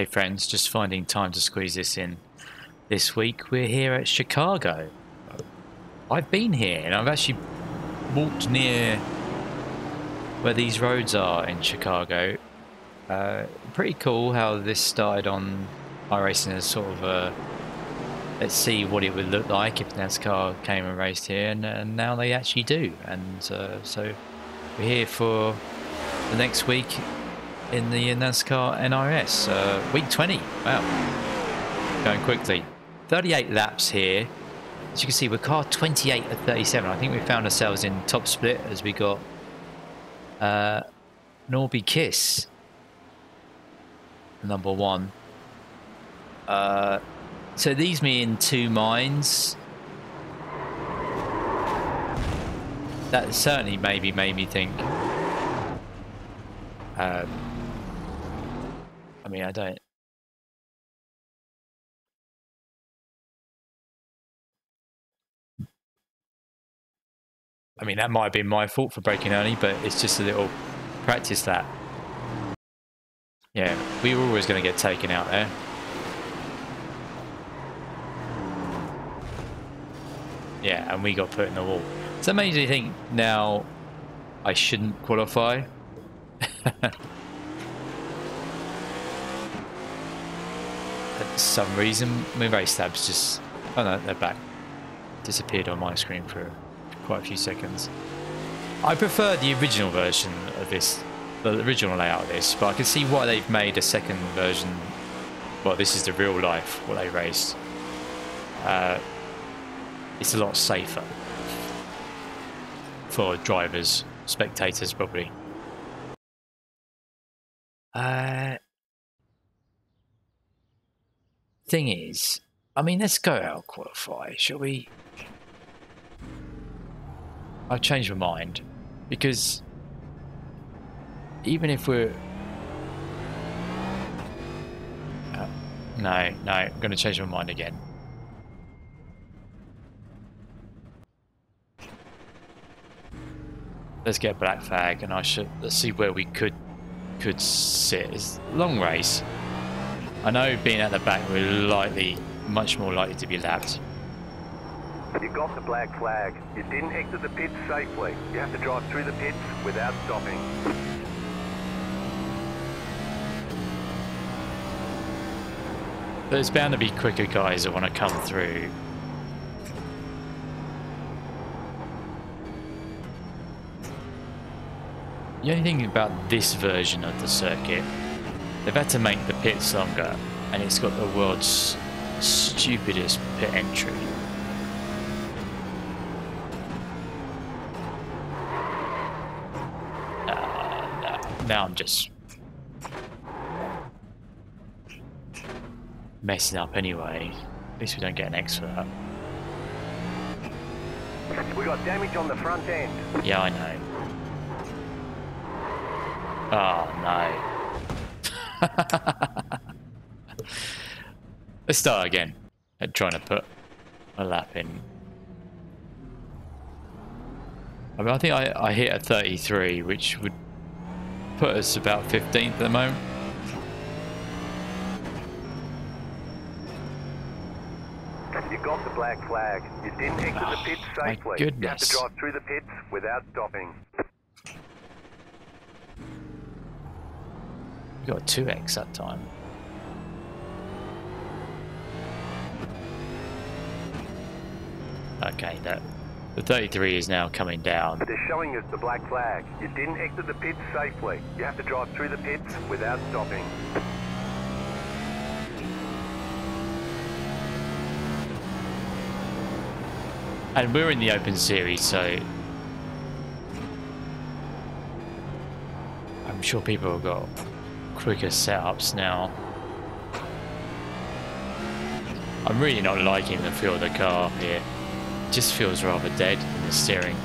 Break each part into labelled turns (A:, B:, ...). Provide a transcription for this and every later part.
A: Hey friends, just finding time to squeeze this in. This week we're here at Chicago. I've been here and I've actually walked near where these roads are in Chicago. Uh, pretty cool how this started on iRacing as sort of a let's see what it would look like if NASCAR came and raced here and, and now they actually do and uh, so we're here for the next week in the NASCAR NRS. Uh, week 20. Wow. Going quickly. 38 laps here. As you can see, we're car 28 at 37. I think we found ourselves in top split as we got uh, Norby Kiss, number one. Uh, so these me in two minds. That certainly maybe made me think. Um, mean, I don't. I mean, that might have been my fault for breaking early, but it's just a little practice that. Yeah, we were always going to get taken out there. Yeah, and we got put in the wall. So that makes me think now I shouldn't qualify. some reason. My race tabs just... Oh no, they're back. Disappeared on my screen for quite a few seconds. I prefer the original version of this, the original layout of this, but I can see why they've made a second version. Well, this is the real life, what they raced. Uh, it's a lot safer for drivers, spectators probably. Uh, thing is, I mean, let's go out qualify, shall we? I've changed my mind because even if we're uh, no, no, I'm going to change my mind again. Let's get black flag, and I should let's see where we could could sit. It's long race. I know being at the back, we're likely, much more likely to be lapped.
B: You got the black flag. You didn't exit the pits safely. You have to drive through the pits without stopping.
A: There's bound to be quicker guys that want to come through. The only thing about this version of the circuit They've had to make the pits longer, and it's got the world's stupidest pit entry. Uh, now I'm just messing up anyway. At least we don't get an X for that.
B: We got damage on the front end.
A: Yeah, I know. Oh no. Let's start again. At trying to put a lap in. I mean, I think I, I hit a 33, which would put us about 15th at the moment.
B: You got the black flag. You didn't exit oh, the pits safely. You have to drive through the pits without stopping.
A: We got 2x that time. Okay, that the 33 is now coming down.
B: They're showing us the black flag. You didn't exit the pits safely. You have to drive through the pits without stopping.
A: And we're in the open series, so I'm sure people have got quicker setups now. I'm really not liking the feel of the car here. It just feels rather dead in the steering.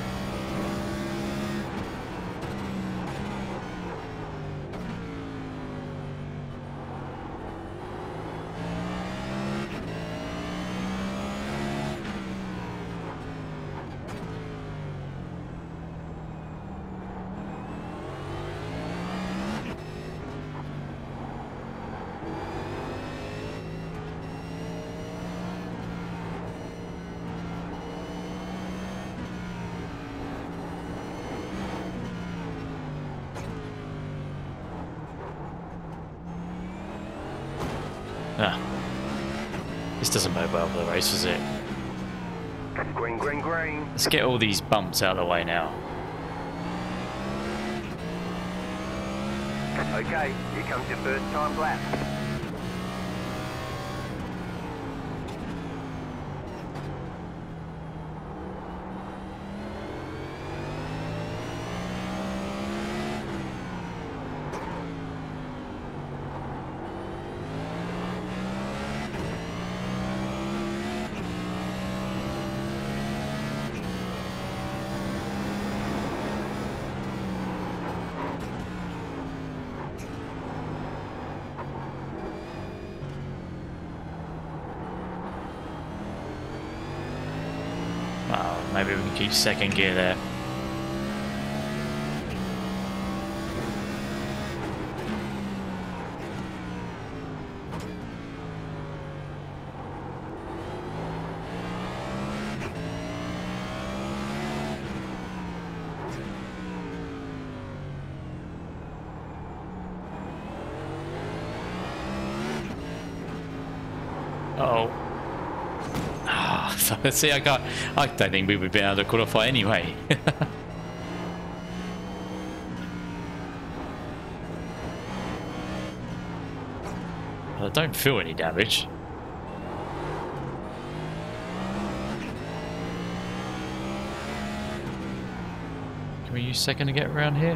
A: Well for the race, does it?
B: Green, green, green.
A: Let's get all these bumps out of the way now.
B: Okay, here comes your first time lap.
A: Oh, maybe we can keep second gear there. Uh oh. So see, I got. I don't think we would be able to qualify anyway. I don't feel any damage. Can we use second to get around here?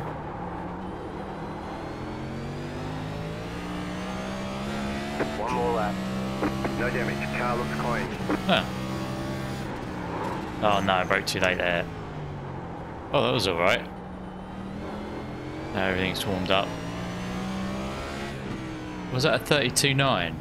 B: One more lap. No damage. Car looks clean.
A: Huh. Oh no, I broke too late there. Oh, that was alright. Now everything's warmed up. Was that a 32.9?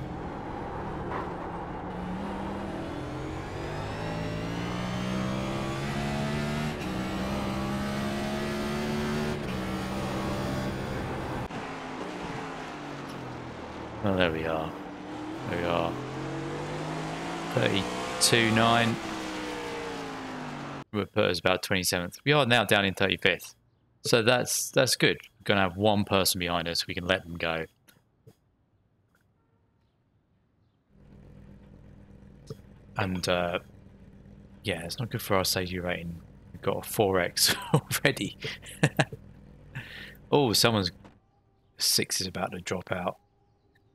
A: Oh, there we are. There we are. 32.9 put us about 27th. We are now down in 35th. So that's that's good. We're going to have one person behind us. We can let them go. And uh, yeah, it's not good for our safety rating. We've got a 4x already. oh, someone's 6 is about to drop out.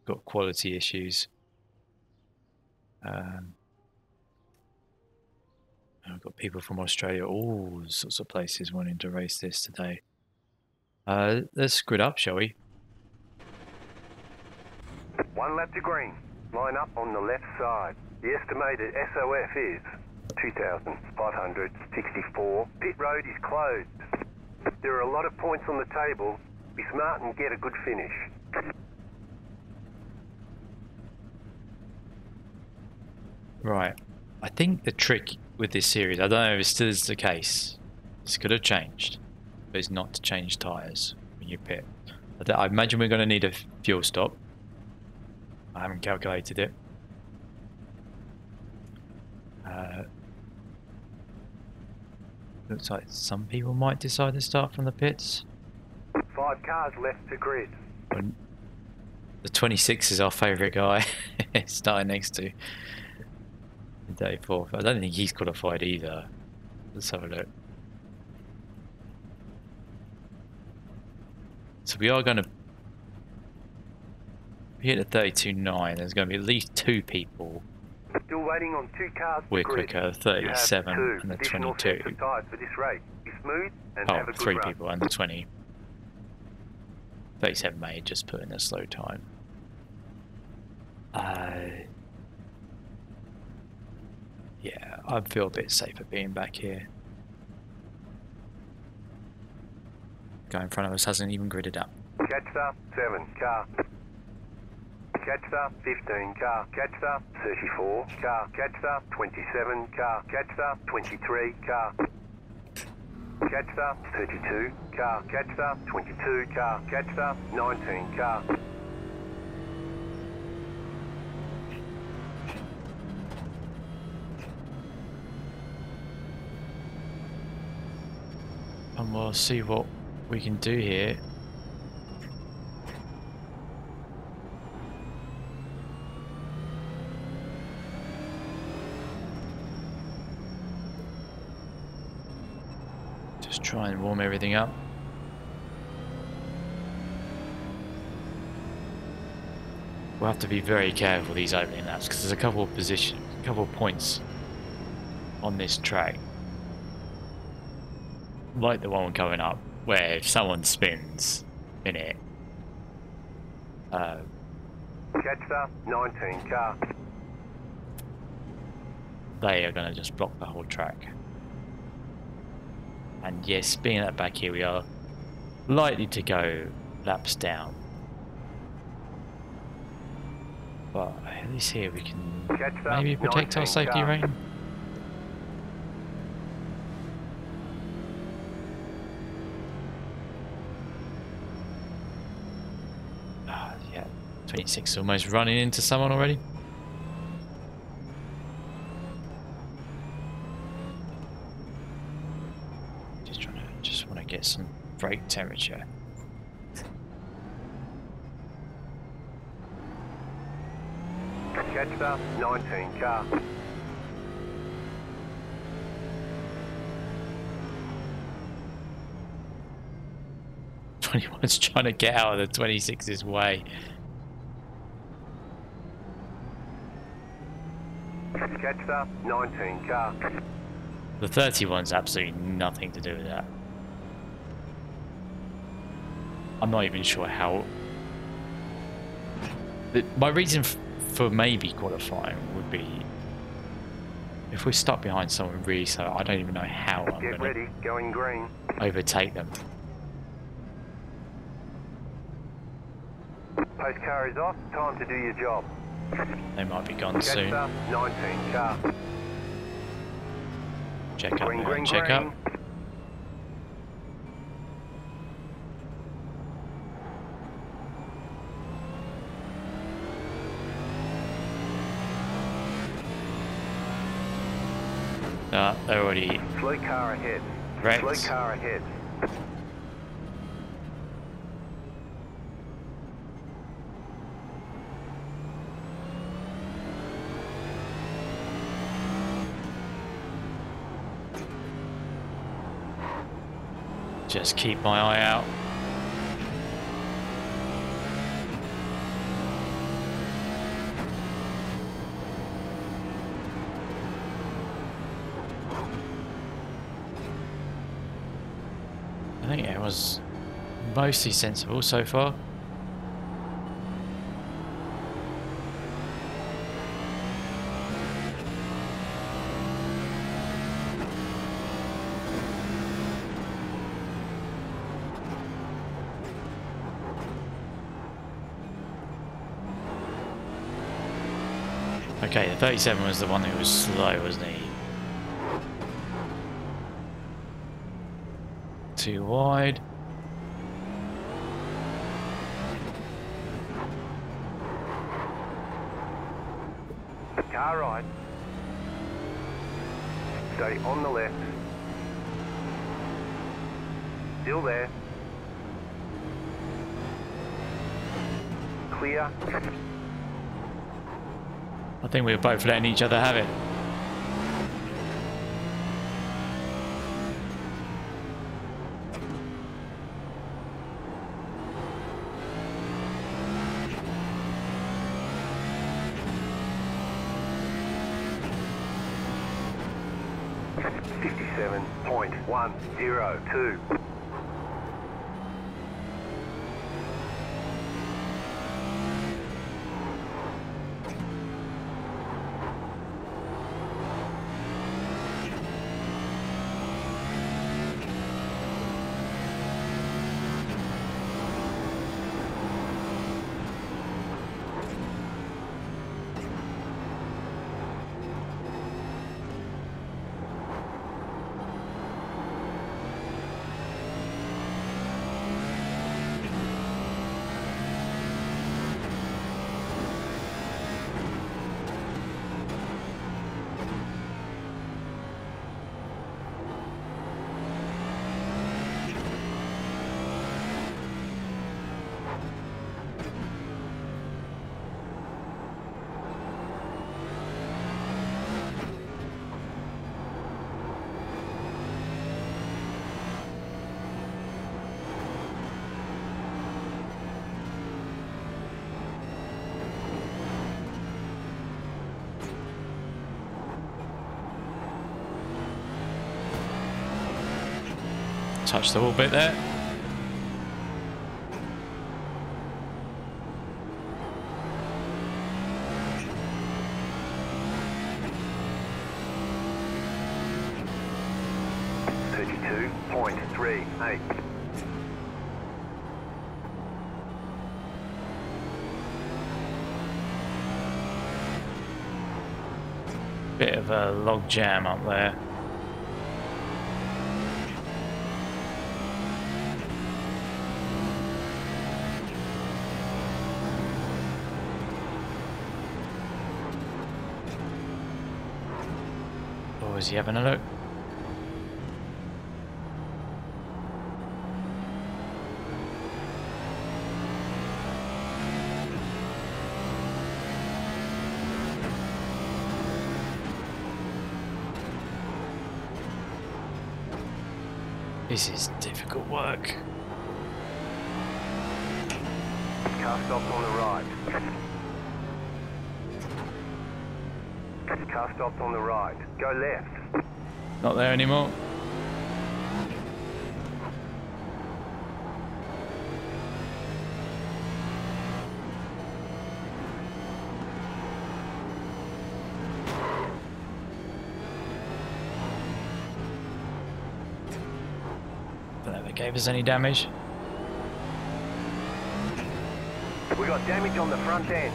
A: Got quality issues. Um, got people from Australia, all sorts of places wanting to race this today. Uh, let's grid up, shall we?
B: One lap to green. Line up on the left side. The estimated SOF is 2,564. Pit road is closed. There are a lot of points on the table. Be smart and get a good finish.
A: Right. I think the trick with this series, I don't know if it still is the case. This could have changed, but it's not to change tyres when you pit. I, I imagine we're going to need a fuel stop. I haven't calculated it. Uh, looks like some people might decide to start from the pits.
B: Five cars left to grid.
A: When the 26 is our favourite guy starting next to day four. I don't think he's qualified either. Let's have a look. So we are going to hit at 32.9. There's going to be at least two people.
B: Still waiting on two cars.
A: We're quicker, the 37
B: two
A: and the 22.
B: sets for this race. Be smooth and
A: Oh,
B: have a good
A: three people and the 20. 37 may just put in a slow time. Uh, yeah, I feel a bit safer being back here. Guy in front of us hasn't even gridded up.
B: Catch up, 7, car. Catch up, 15, car. Catch up, 34, car. Catch up, 27, car. Catch up, 23, car. Catch up, 32, car. Catch up, 22, car. Catch up, 19, car.
A: and we'll see what we can do here. Just try and warm everything up. We'll have to be very careful these opening laps because there's a couple of positions, a couple of points on this track like the one coming up, where if someone spins in it, uh,
B: Catch 19 car.
A: they are going to just block the whole track. And yes, being that back here, we are likely to go laps down. But at least here we can maybe protect our safety
B: car.
A: Ah, yeah, 26 almost running into someone already. Just trying to, just want to get some brake temperature.
B: Catch 19 car.
A: Twenty one's trying to get out of the 26's way.
B: Catch 19 car.
A: The 31's absolutely nothing to do with that. I'm not even sure how. The, my reason for maybe qualifying would be if we're stuck behind someone really slow. I don't even know how I'm
B: Get
A: going
B: ready, going green.
A: to overtake them.
B: Post car is off, time to do your job.
A: They might be gone soon.
B: 19 car.
A: Check up,
B: Green, green,
A: check
B: green.
A: up. Uh, already
B: Slow car ahead. Slow car ahead.
A: Just keep my eye out. I think it was mostly sensible so far. Okay, the 37 was the one that was slow, wasn't he? Too wide.
B: Car right. Stay on the left. Still there. Clear.
A: I think we were both letting each other have it.
B: Fifty-seven point one zero two.
A: Touched the wall bit there.
B: Thirty-two point three eight.
A: Bit of a log jam up there. Is he having a look? This is difficult work.
B: Car stopped on the right. Car stopped on the right. Go left.
A: Not there anymore. Gave us any damage.
B: We got damage on the front end.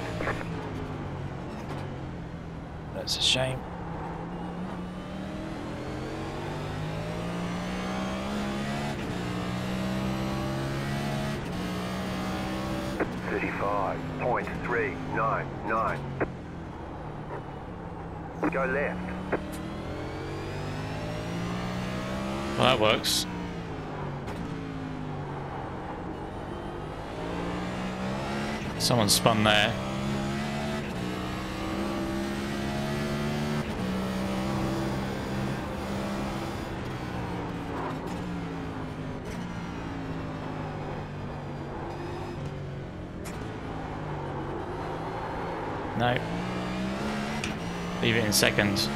A: That's a shame.
B: Thirty-five point nine nine. Go left.
A: Well, that works. Someone spun there. No. Leave it in.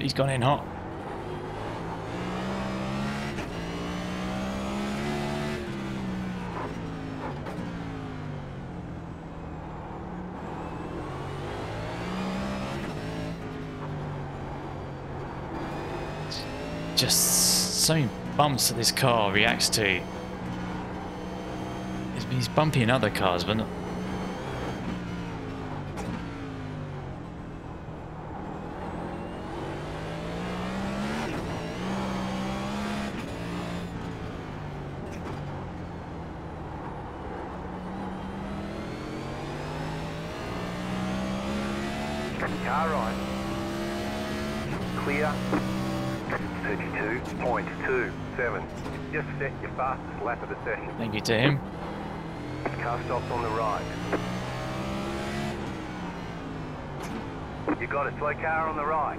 A: He's gone in hot. Just so bumps that this car reacts to. He's, bumpy in other cars, but not,
B: Car right. Clear. Thirty-two point two seven. Just set your fastest lap of the session.
A: thank you to him.
B: Car stops on the right. You got a slow car on the right.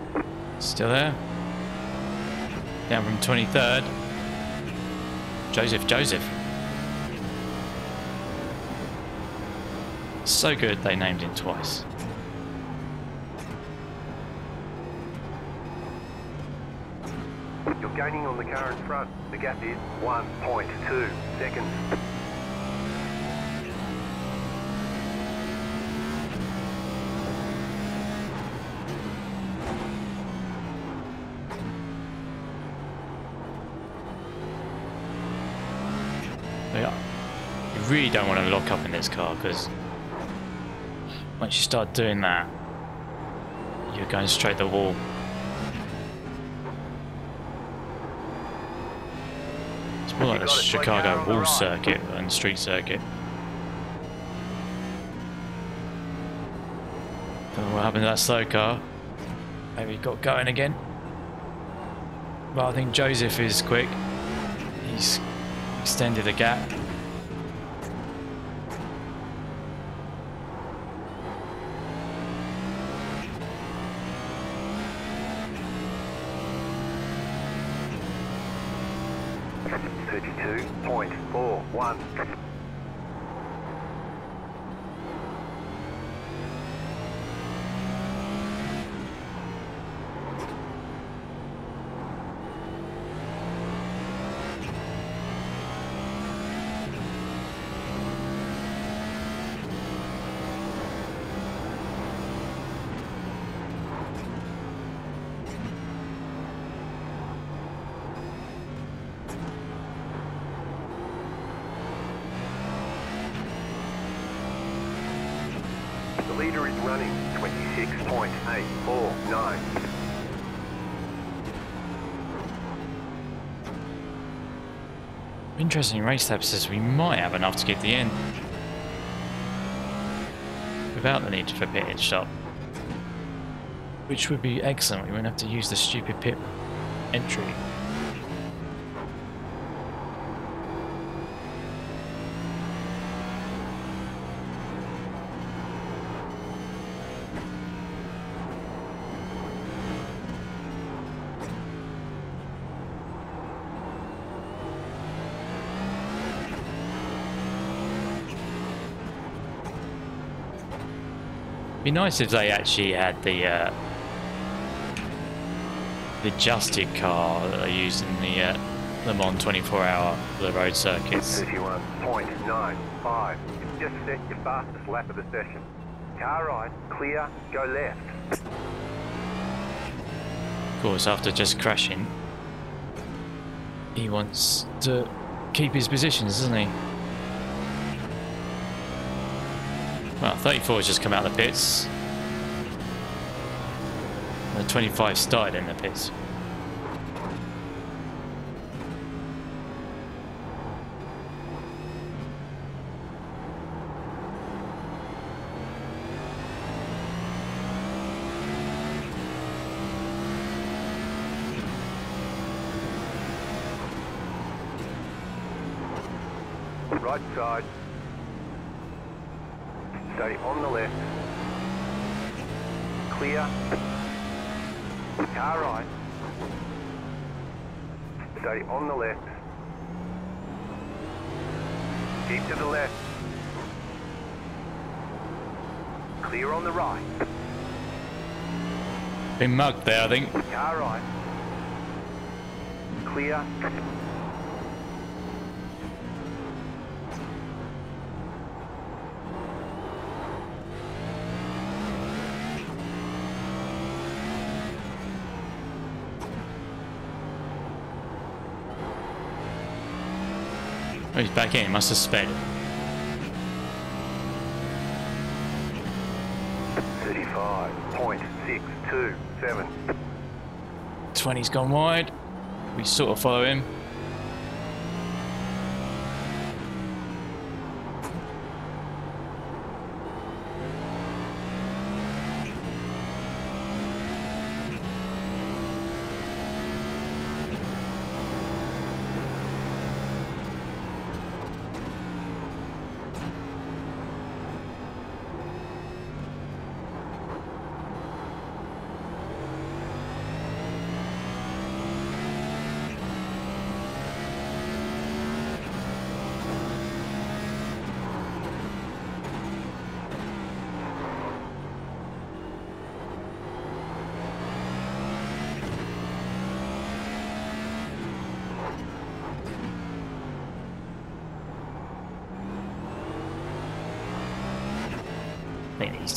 A: Still there. Down from 23rd. Joseph, Joseph. So good they named him twice.
B: Car in front. The gap is 1.2 seconds.
A: You really don't want to lock up in this car because once you start doing that, you're going straight the wall. Chicago wall circuit and street circuit. Don't know what happened to that slow car. Maybe got going again. But I think Joseph is quick. He's extended the gap.
B: Thirty-two point four one. is running 26.849.
A: Interesting race tab says we might have enough to get the end. Without the need for pitted stop. Which would be excellent. We wouldn't have to use the stupid pit entry. Be nice if they actually had the uh, the adjusted car that they used in the uh, Le Mans 24 hour for the road circuits.
B: 31.95. You've just set your fastest lap of the session. Car right, clear, go left.
A: Of course, after just crashing, he wants to keep his positions, doesn't he? Well, 34 has just come out of the pits. The 25 started in the pits.
B: Right side. Stay on the left. Clear. Car right. Stay on the left. Keep to the left. Clear on the right.
A: Been mugged there, I think.
B: Right. Clear.
A: Oh, he's back in. He must have sped.
B: 35.627.
A: 20's gone wide. We sort of follow him.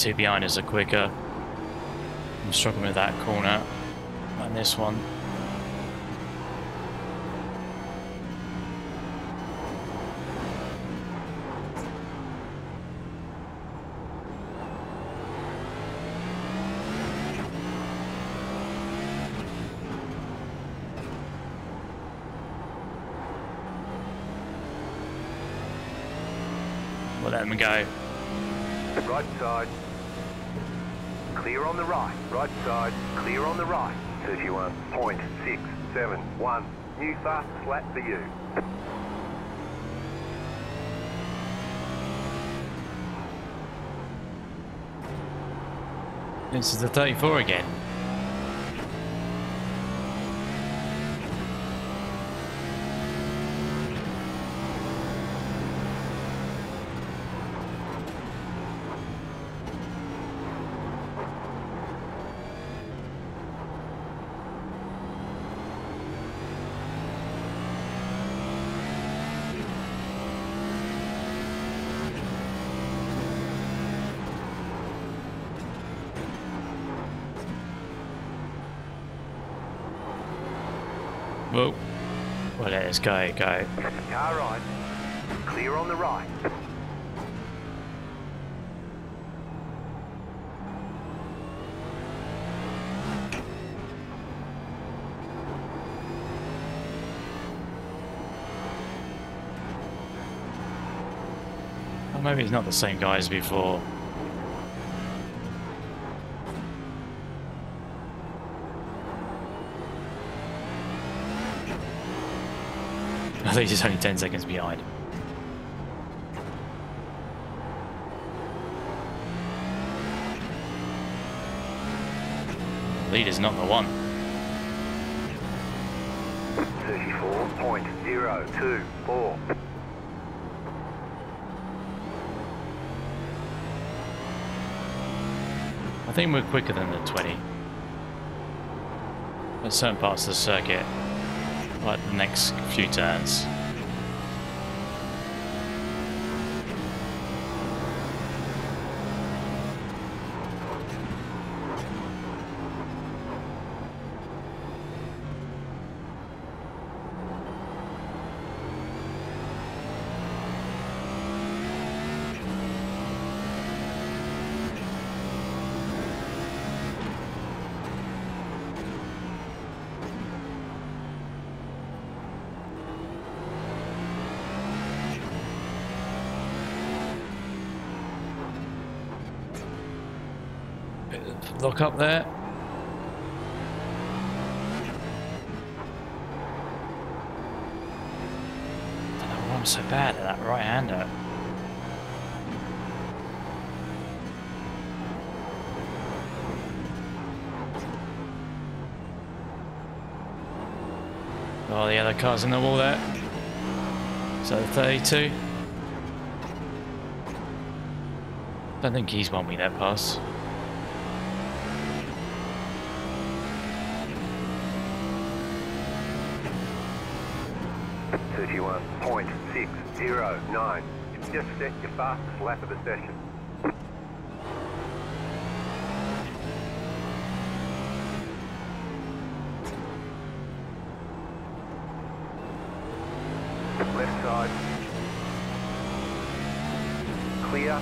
A: Two behind us are quicker. I'm struggling with that corner and this one. We'll let them go.
B: Right side. On the right. Right side. Clear on the right. 31.671. New fastest flat for you.
A: This is the 34 again. guy, guy.
B: Car right. Clear on the right.
A: Well, maybe he's not the same guy as before. Think he's only 10 seconds behind. Leader's not the one.
B: 34.024.
A: I think we're quicker than the 20. At certain parts of the circuit, like the next few turns. Look up there. I don't know why I'm so bad at that right hander. Oh, the other car's in the wall there. So 32. Don't think he's won me that pass.
B: Thirty-one point six zero nine. You've just set your fastest lap of the session. Left side. Clear.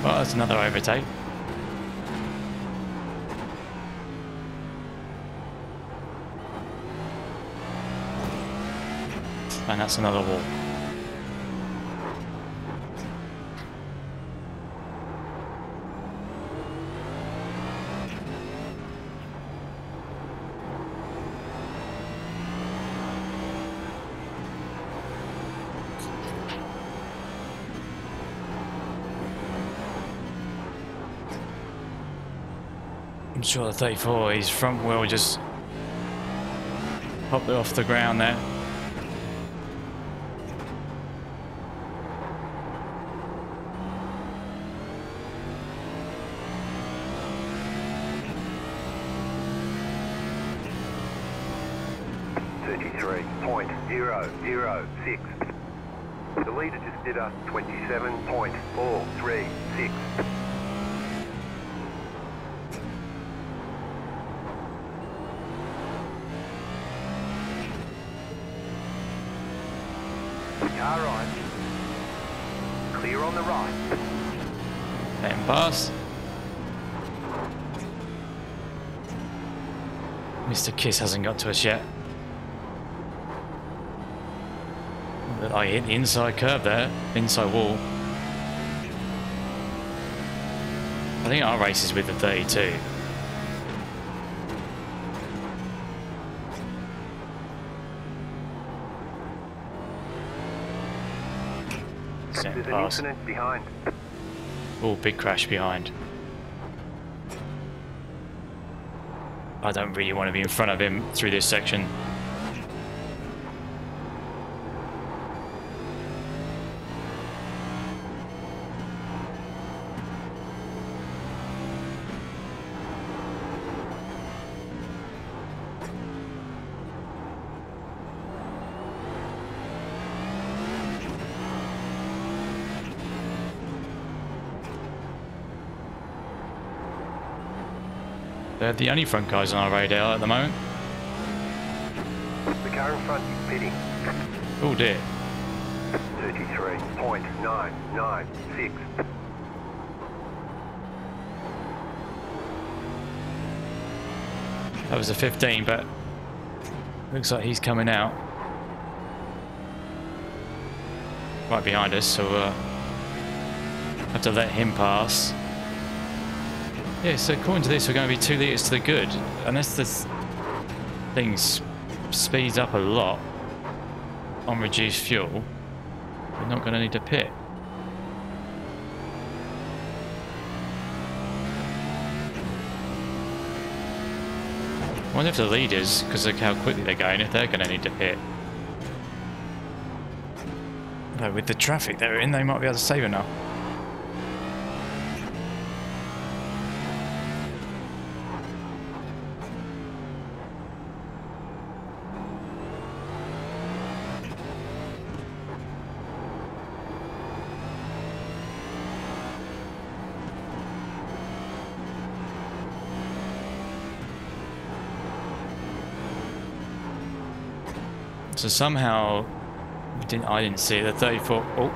A: Well, that's another overtake. And that's another wall. Sure the 34, his front wheel just popped off the ground there.
B: Thirty-three point zero zero six. The leader just did a twenty-seven point four three six. Car right. Clear on the right.
A: Let him pass. Mr. Kiss hasn't got to us yet. But I hit the inside curve there, inside wall. I think our race is with the 32.
B: An incident behind.
A: Oh, big crash behind. I don't really want to be in front of him through this section. They're the only front guys on our radar at the moment.
B: The car in front is pitting.
A: Oh dear.
B: 33.996.
A: That was a 15, but looks like he's coming out. Right behind us, so uh, have to let him pass. Yeah, so according to this, we're going to be two litres to the good. Unless this thing speeds up a lot on reduced fuel, we're not going to need to pit. I wonder if the leaders, because look how quickly they're going, if they're going to need to pit. Though with the traffic they're in, they might be able to save enough. So somehow, didn't, I didn't see the 34. Oh.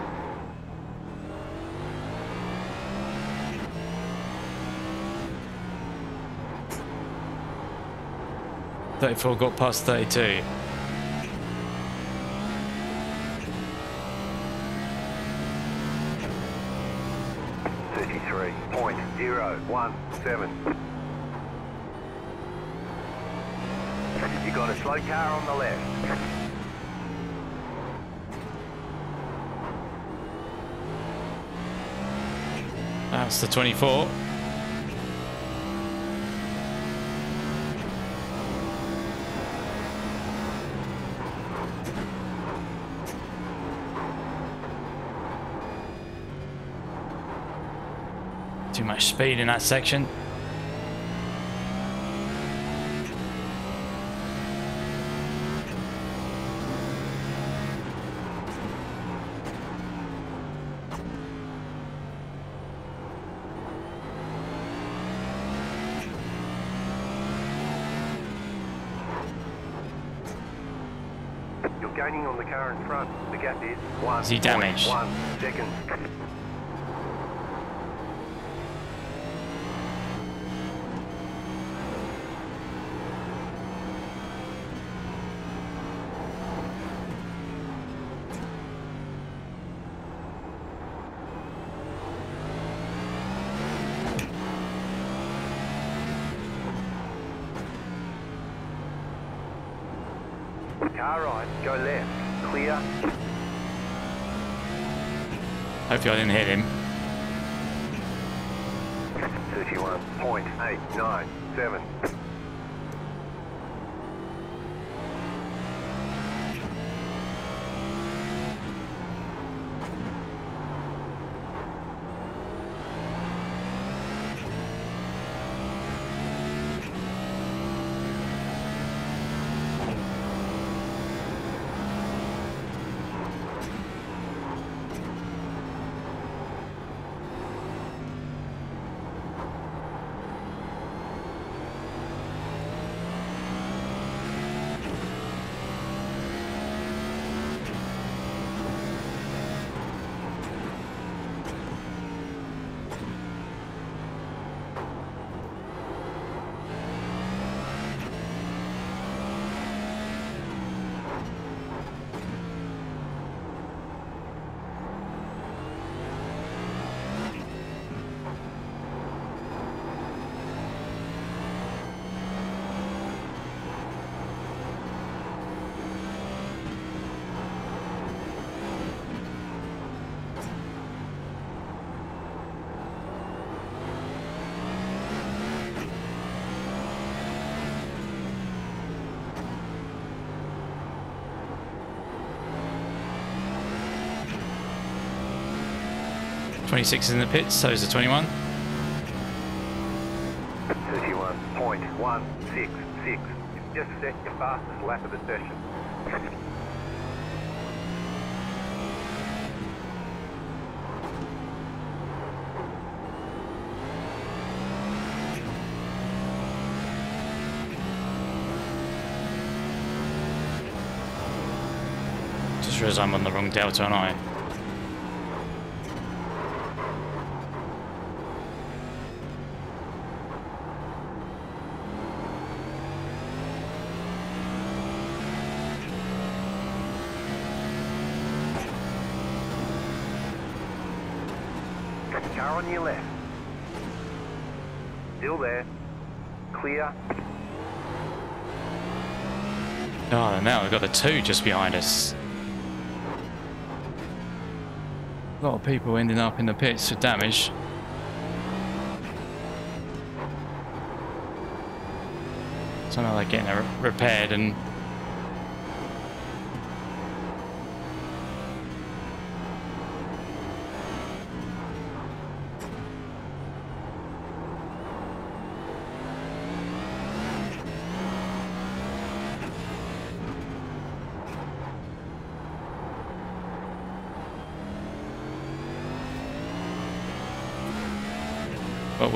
A: Thirty-four got past thirty-two.
B: Thirty-three point zero one seven. You got a slow car on the left.
A: That's the 24. Too much speed in that section.
B: You're gaining on the car in front. The gap One second. Car right, go left. Clear.
A: Hopefully I didn't hit 26 is in the pits, so is the 21.
B: 31.166. Just set your fastest lap of the session.
A: Just realize I'm on the wrong delta, aren't I? The two just behind us. A lot of people ending up in the pits for damage. Somehow they're getting repaired and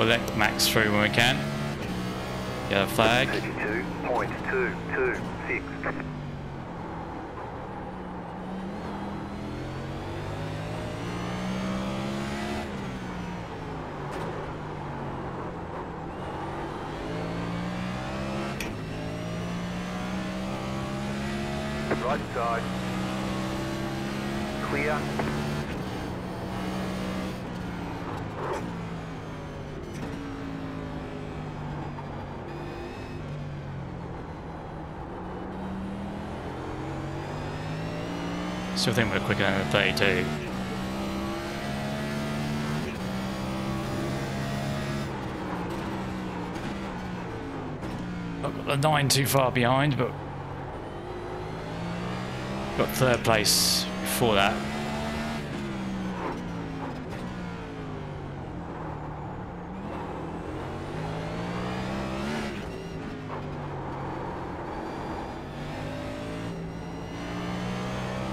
A: we'll let Max through when we can. Yellow flag.
B: 32.226. Right side. Clear.
A: Still think we're quicker than the 32. I've got the 9 too far behind, but got third place before that.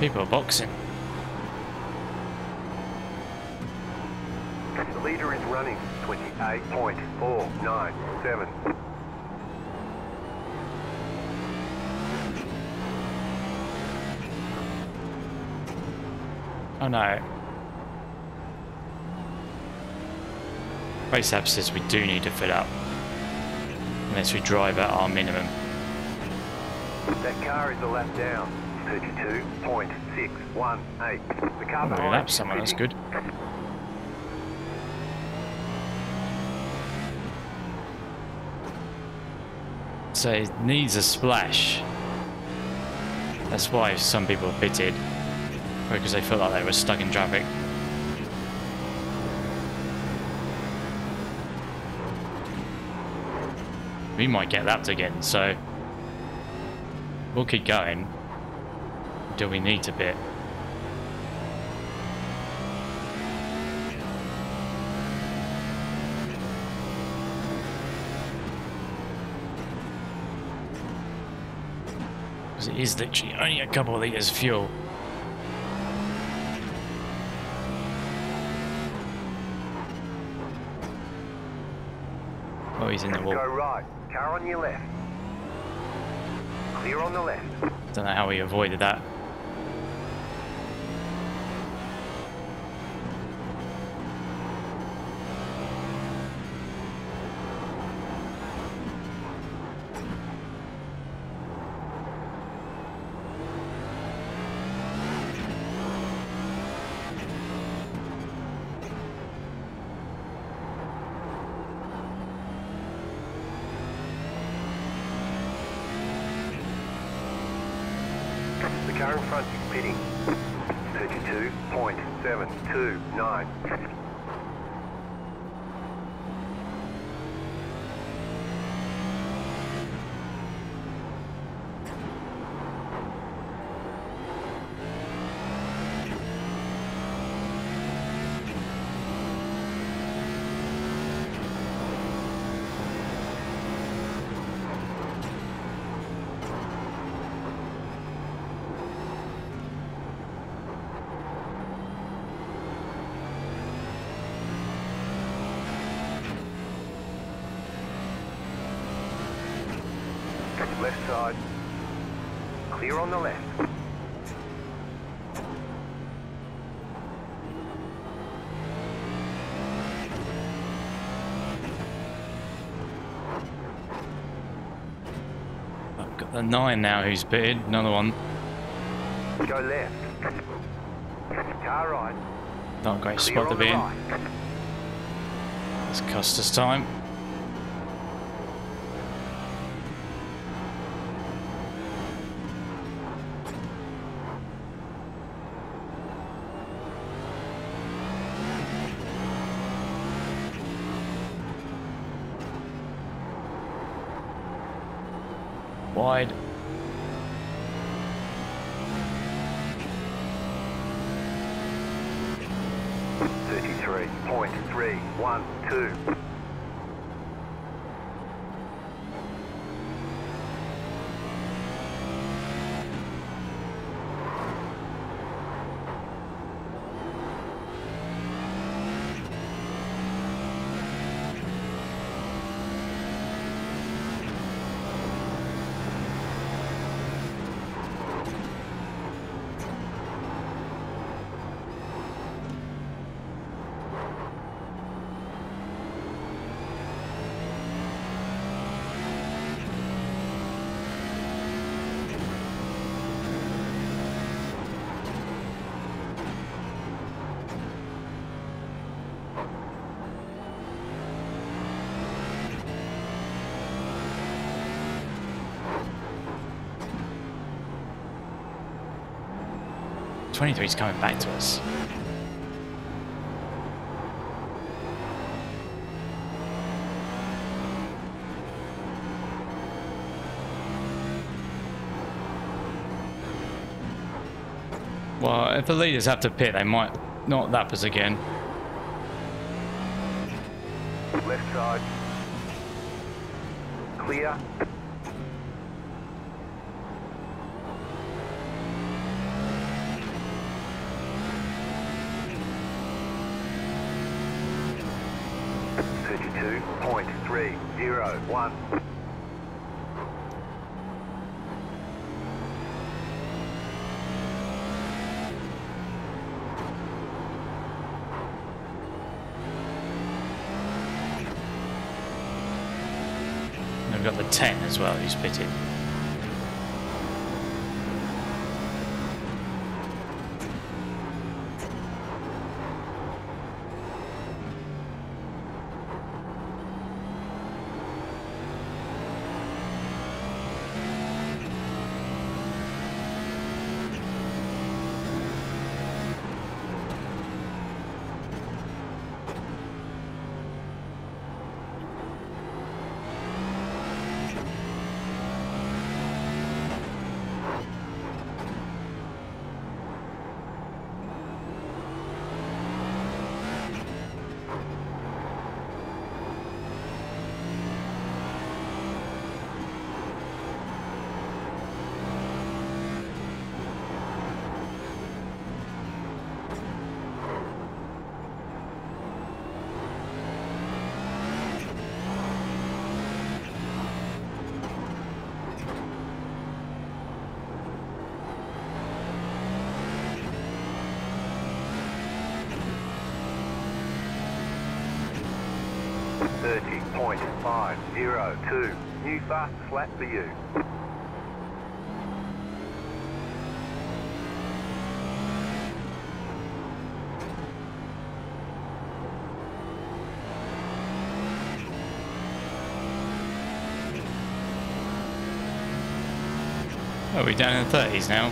A: People are boxing.
B: The leader is running 28.497.
A: Oh no. Race app says we do need to fill up. Unless we drive at our minimum.
B: That car is a lap down. 32.618. The car
A: Oh, lap someone, that's good. So it needs a splash. That's why some people pitted. Because they felt like they were stuck in traffic. We might get lapped again, so we'll keep going until we need to bit? Because it is literally only a couple of litres of fuel. Oh, he's in the wall.
B: Go right. Car on your left. Clear on the left.
A: Don't know how he avoided that.
B: The car front is pitting. 32.729. the left. I've got the
A: nine now who's pitted, another one.
B: Go left. Car right.
A: Not a great
B: Clear
A: spot to be in.
B: Right.
A: It's Custer's time. 23 is coming back to us. Well, if the leaders have to pit, they might not lap us again.
B: Left side. Clear. One.
A: And we've got the 10 as well who's pitted.
B: Thirty point five zero two. New fastest lap for you.
A: Oh, we're down in the 30s now.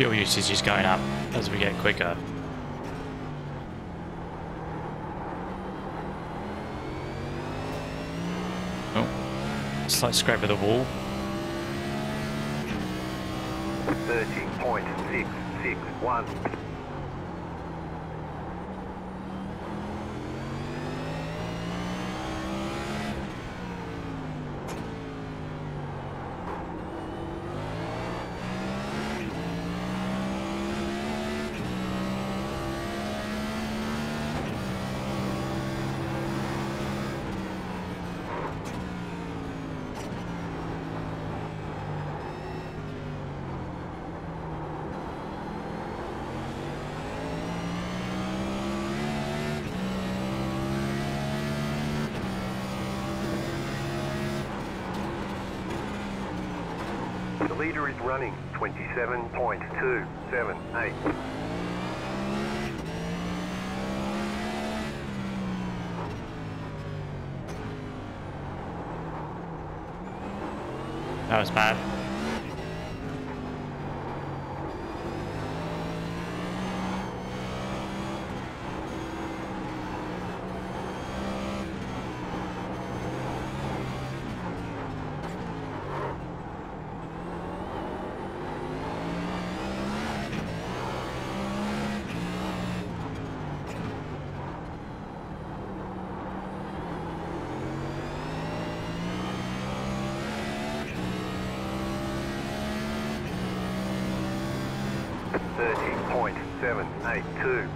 A: fuel usage is going up as we get quicker. Oh, slight scrape of the wall.
B: 30.661 leader is running 27.278.
A: That was bad.
B: Thirty point seven eight two.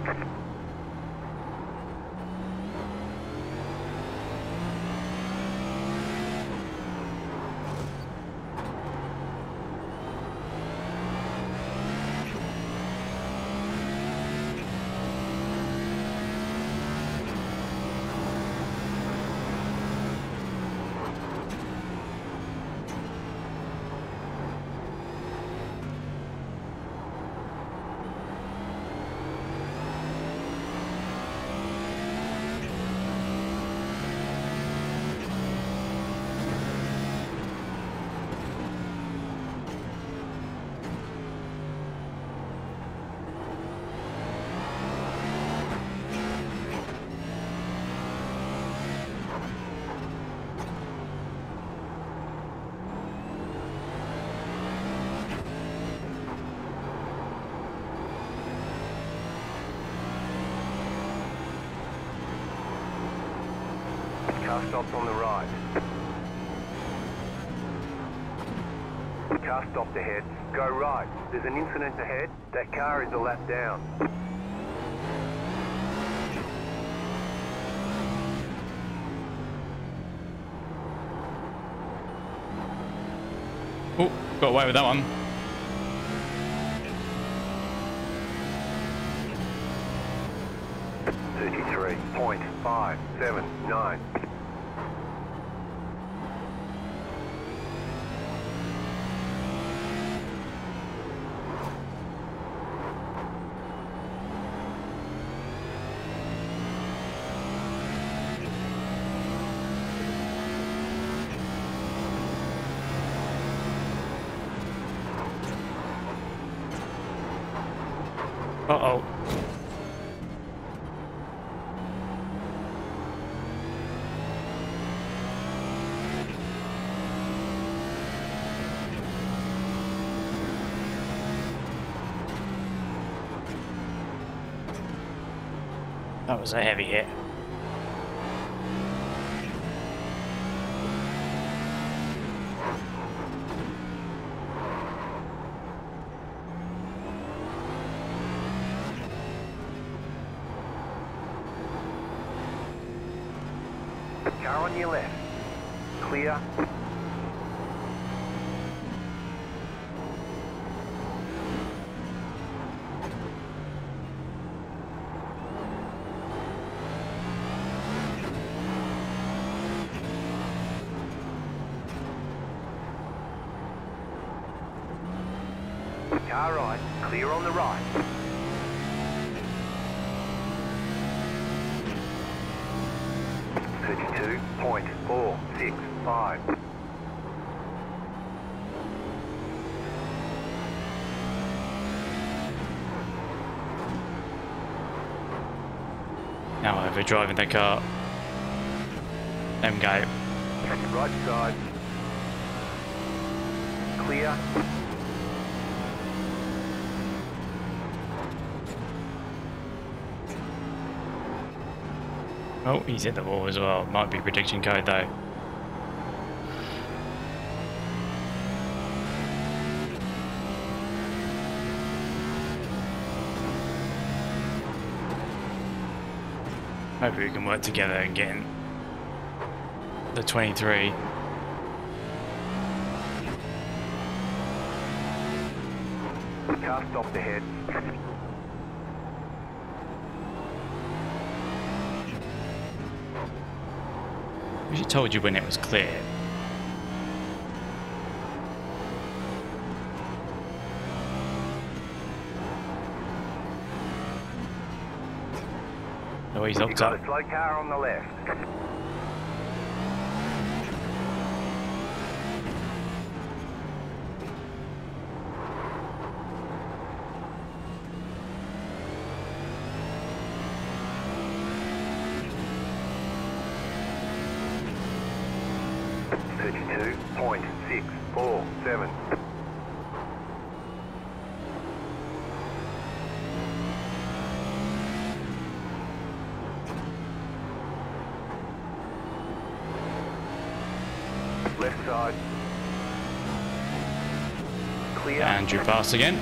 B: Car stopped on the right. Car stopped ahead. Go right. There's an incident ahead. That car is a lap down.
A: Oh, got away with that one.
B: Thirty-three point five seven nine.
A: Uh-oh. That was a heavy hit.
B: Car on your left. Clear. Car right. Clear on the right. Thirty-two point four six five.
A: Now overdriving the car. Them go.
B: Right side. clear.
A: Oh, he's hit the wall as well. Might be prediction code though. Maybe we can work together and get in the 23.
B: Car stopped ahead.
A: Told you when it was clear. Oh, he's
B: You
A: locked
B: got
A: up.
B: a slow car on the left. Thirty-two point six four seven. Left side. Clear.
A: Andrew pass again.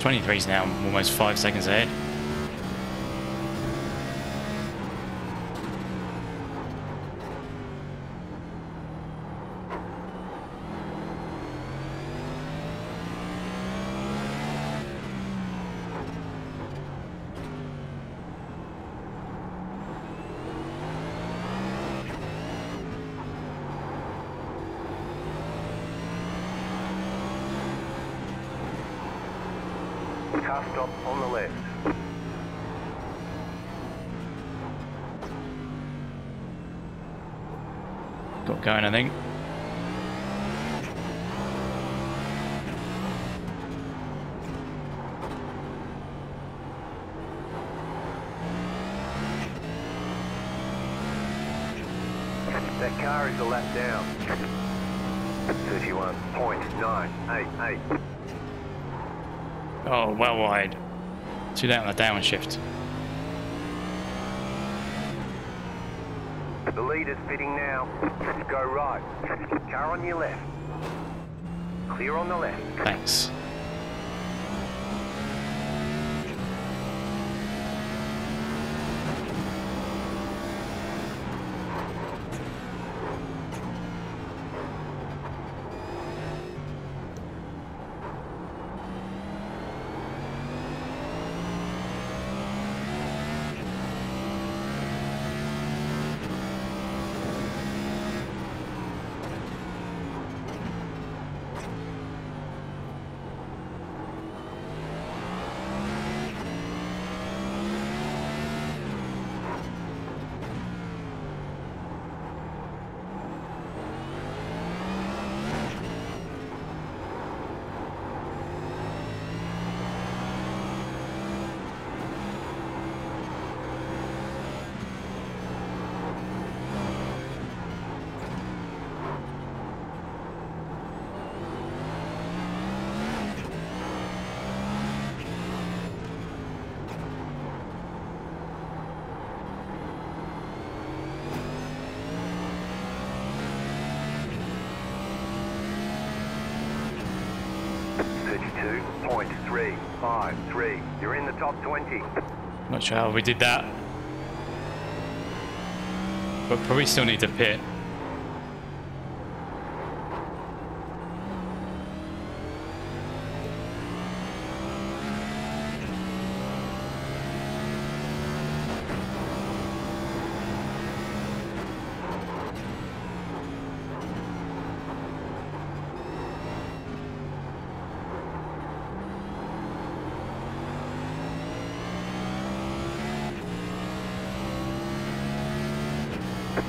A: Twenty-three's now almost five seconds ahead.
B: Car stop on the left.
A: Got going, I think.
B: That car is a lap down. 31.988.
A: Oh, well wide. Too late on the downshift.
B: The leader's fitting now. Go right. Car on your left. Clear on the left.
A: Thanks.
B: Thirty-two point three five three. You're in the top 20.
A: Not we did that. But probably still need to pit.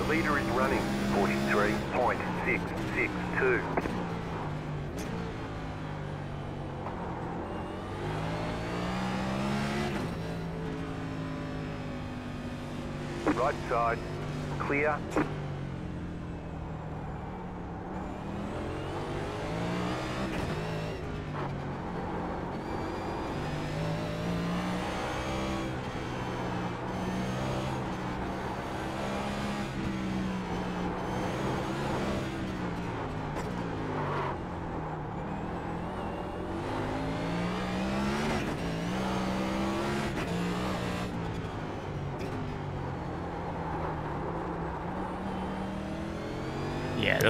B: The leader is running 43.662. Right side, clear.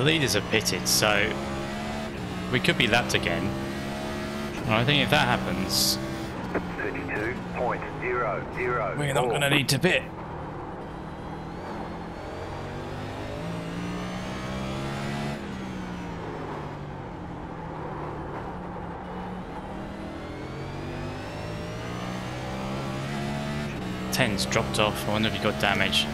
A: Leaders are pitted, so we could be lapped again. And I think if that happens,
B: 32.004.
A: we're not going to need to pit. Ten's dropped off. I wonder if he got damage.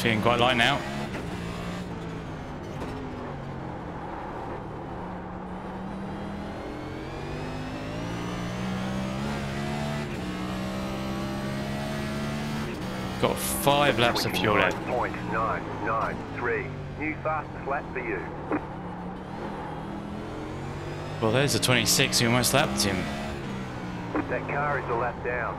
A: Feeling quite light now. Got five laps of fuel left.
B: 29.993. New fastest lap for you.
A: Well, there's a 26 who almost lapped him.
B: That car is a lap down.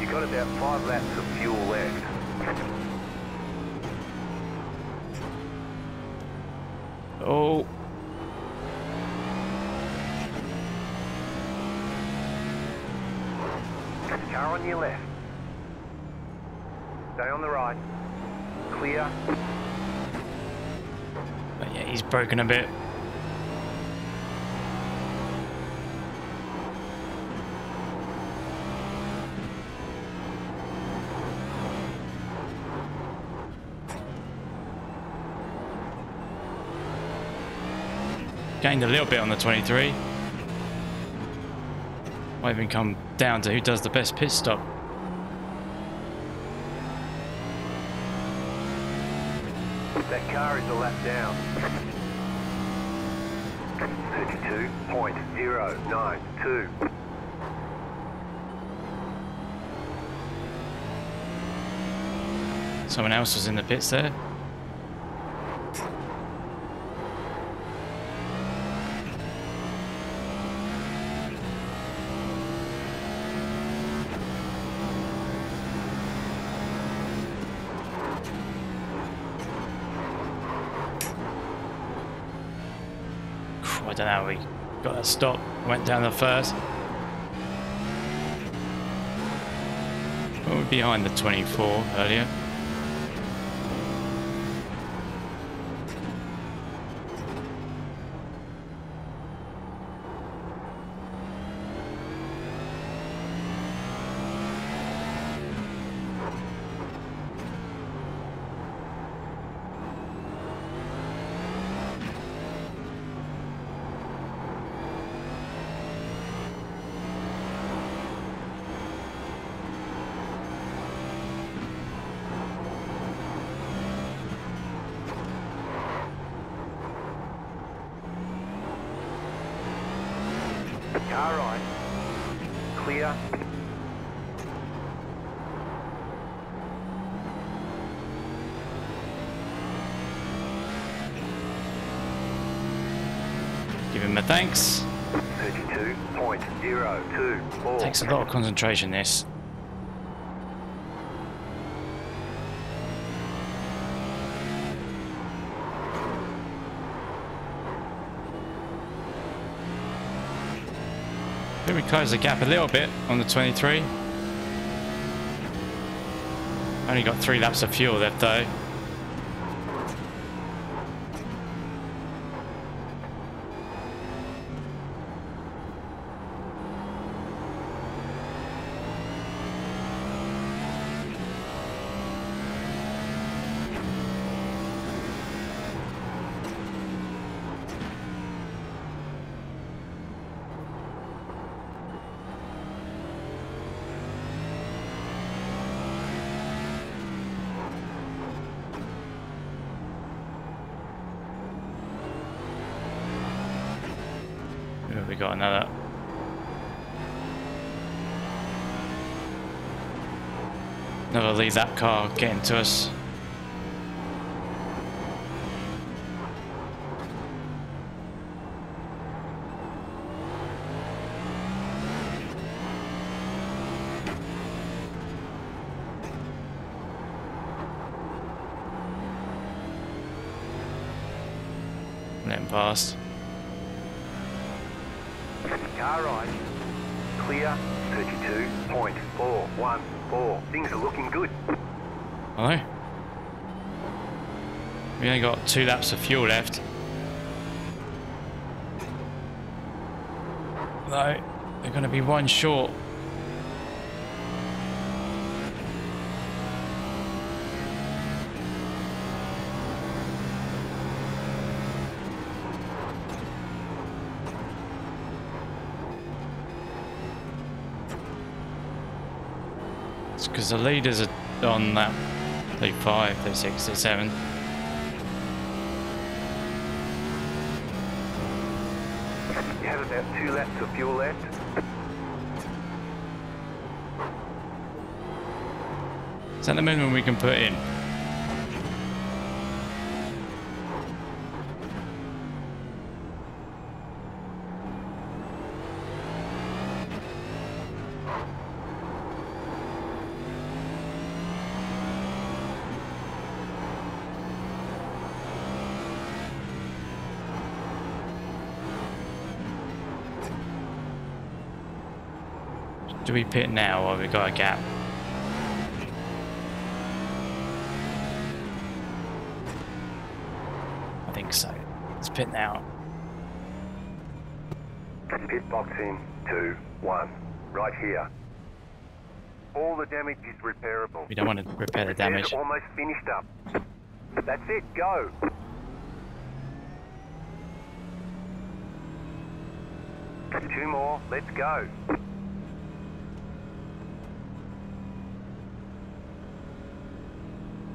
B: You got about five laps of fuel left.
A: Oh,
B: Car on your left. Stay on the right. Clear.
A: but yeah, he's broken a bit. Gained a little bit on the 23. Might even come down to who does the best pit stop.
B: That car is a lap down. 32.092.
A: Someone else was in the pits there. Phew, I don't know we got a stop. Went down the first. We were behind the 24 earlier.
B: Car right. Clear.
A: Give him a thanks.
B: 32.024.
A: Takes a lot of concentration, this. Closed the gap a little bit on the 23. Only got three laps of fuel left though. Yeah, we got another. Another leave that car getting to us. Let him past.
B: Car right. Clear. 32.414. Things are looking good.
A: Hello? We only got two laps of fuel left. Though, they're going to be one short. It's because the leaders are on that League 5, League 6, League 7.
B: About two laps of fuel left.
A: Is that the minimum we can put in? Do we pit now or have we got a gap? I think so. Let's pit now.
B: Pit box in. Two. One. Right here. All the damage is repairable.
A: We don't want to repair the damage.
B: almost finished up. That's it. Go. Two more. Let's go.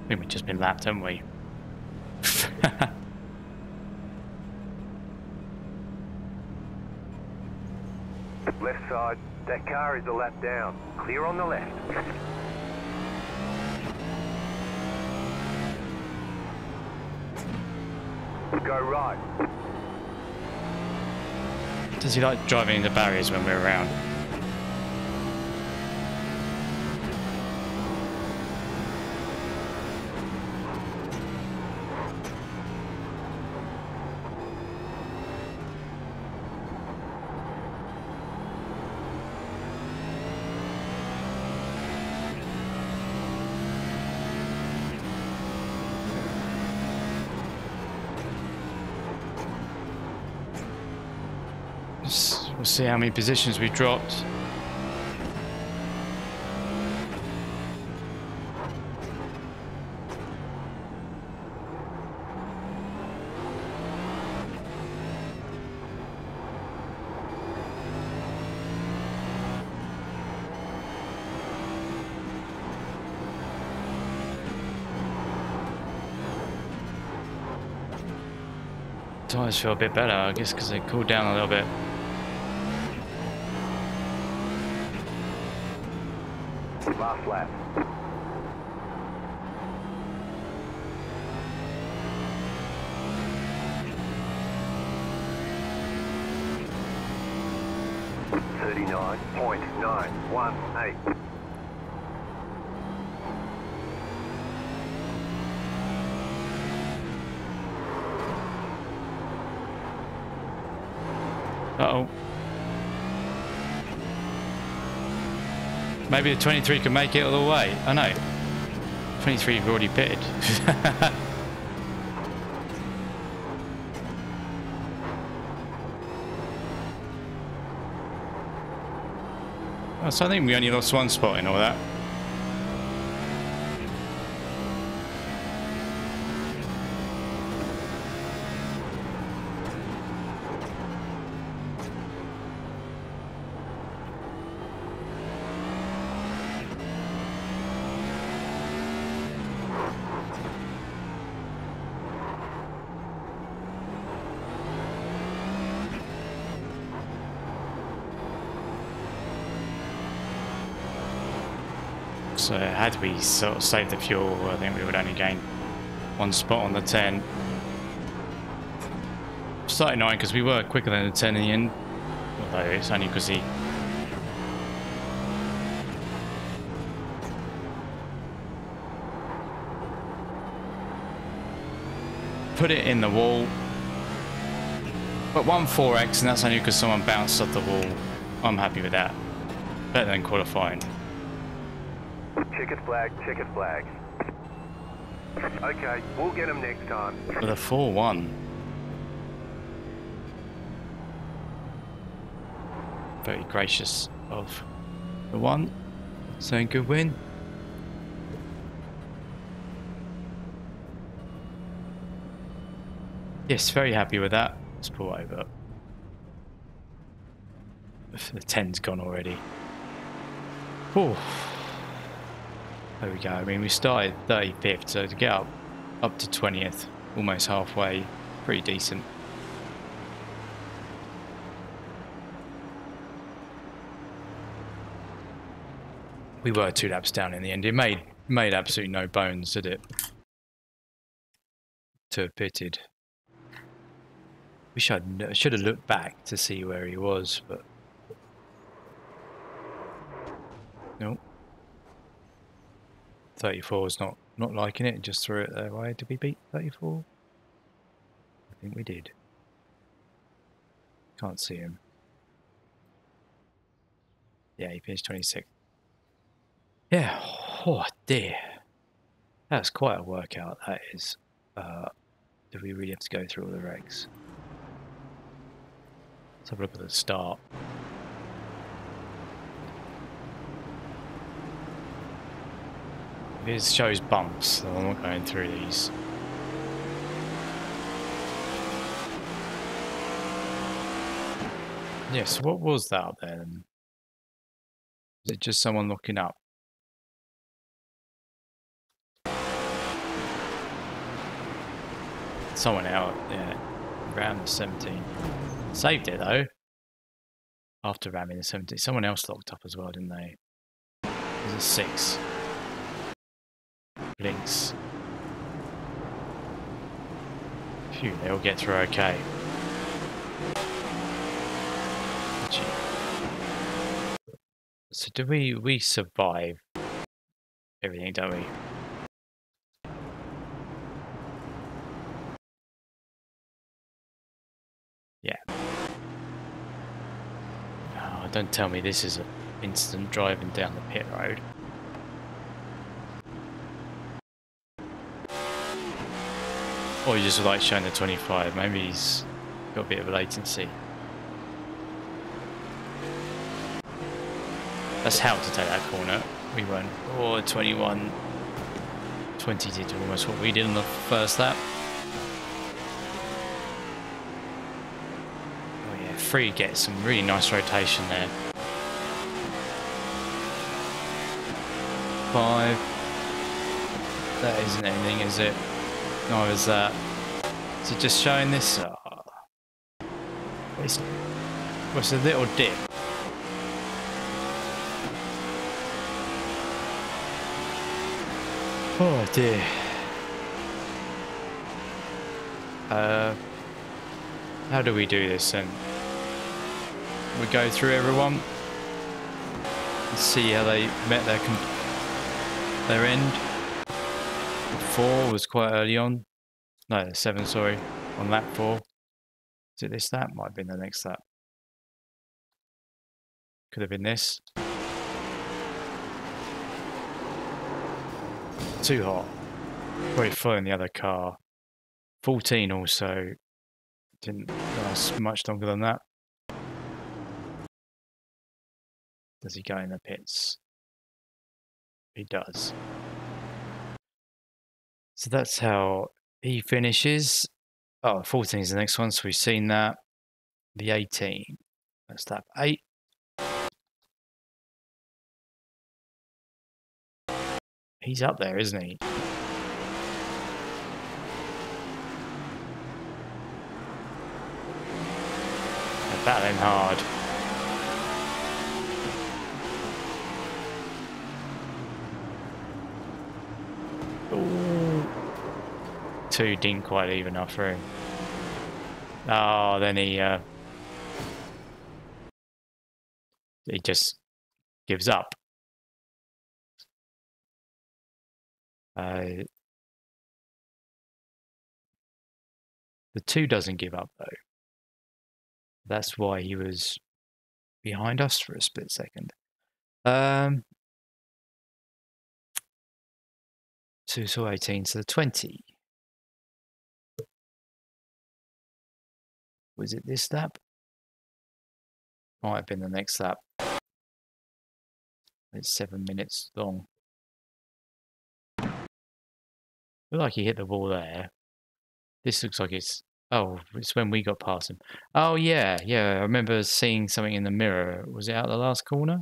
A: I think we've just been lapped, haven't we?
B: Left side. That car is a lap down. Clear on the left. Go right.
A: Does he like driving the barriers when we're around? S- We'll see how many positions we dropped. Tires feel a bit better, I guess, because they cooled down a little bit.
B: Last. Thirty-nine point nine one eight.
A: Uh-oh. Maybe the 23 can make it all the way. I know. 23 have already pitted. oh, so I think we only lost one spot in all that. So had we sort of saved the fuel, I think we would only gain one spot on the 10. Slightly annoying because we were quicker than the 10 in the end. Although it's only because he put it in the wall. But one 4x and that's only because someone bounced off the wall. I'm happy with that. Better than qualifying.
B: Checkered flag, checkered flag. Okay, we'll get him next time.
A: With a 4-1. Very gracious of the one. Saying good win. Yes, very happy with that. Let's pull over. The 10's gone already. Oh. There we go. I mean, we started 35th, so to get up, up to 20th, almost halfway, pretty decent. We were two laps down in the end. It made made absolutely no bones, did it? To have pitted. Wish I'd should have looked back to see where he was, but nope. 34 is not not liking it and just threw it their way. Did we beat 34? I think we did. Can't see him. Yeah, he finished 26. Yeah, oh dear. That's quite a workout, that is. Uh, do we really have to go through all the regs? Let's have a look at the start. It shows bumps, so I'm not going through these. Yes, what was that then? Is it just someone looking up? Someone out, yeah. Ram the 17. Saved it though. After ramming the 17. Someone else locked up as well, didn't they? There's a 6 links. Phew, they all get through okay. So do we we survive everything, don't we? Yeah. Oh, don't tell me this is an instant driving down the pit road. Or you just like showing the 25. Maybe he's got a bit of latency. That's how to take that corner. We went, oh, 21. 20 did almost what we did on the first lap. Oh yeah, free gets some really nice rotation there. Five. That isn't anything, is it? Nor is. Is it just showing this? Oh. It's, well, it's a little dip. Oh dear. Uh, how do we do this then? We go through everyone and see how they met their their end. Four was quite early on. No, seven, sorry, on lap four. Is it this lap? Might have been the next lap. Could have been this. Too hot. Probably in the other car. 14 also didn't last much longer than that. Does he go in the pits? He does. So that's how he finishes. Oh, 14 is the next one, so we've seen that. The 18. That's lap 8. He's up there, isn't he? They're battling hard. Ooh. Two didn't quite leave enough room. Oh, then he uh, he just gives up. Uh, the two doesn't give up though. That's why he was behind us for a split second. Um, two to 18 to the 20. Was it this lap? Might have been the next lap. It's seven minutes long. Look like he hit the wall there. This looks like it's oh, it's when we got past him. Oh yeah, yeah. I remember seeing something in the mirror. Was it out the last corner?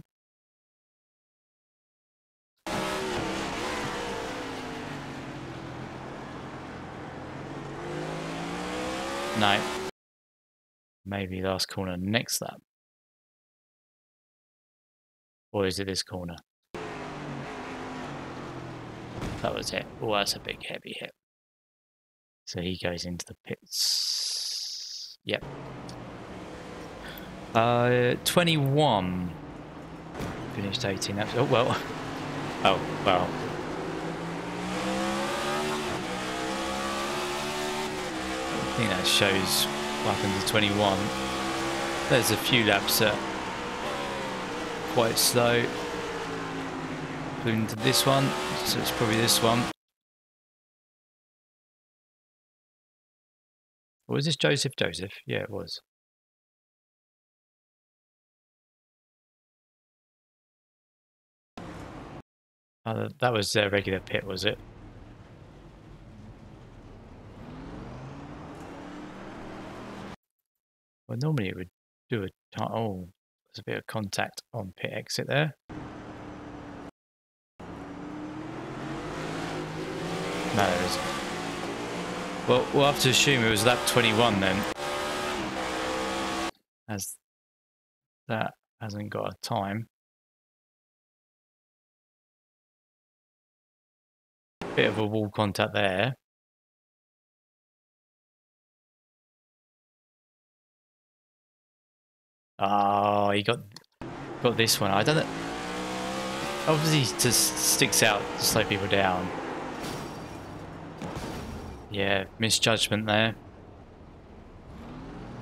A: No. Maybe last corner next lap. Or is it this corner? That was it. Oh, that's a big heavy hit. So he goes into the pits. Yep. Uh, 21. Finished 18. Oh, well. Oh, well. I think that shows what happened to 21. There's a few laps that quite slow. Including to this one, so it's probably this one. Was this Joseph Joseph? Yeah, it was. Oh, that was their regular pit, was it? Well, normally it would do a... Oh, there's a bit of contact on pit exit there. No, there isn't. Well, we'll have to assume it was lap 21 then. As that hasn't got a time. Bit of a wall contact there. Oh, he got got this one. I don't know. Obviously, just sticks out to slow people down. Yeah, misjudgment there.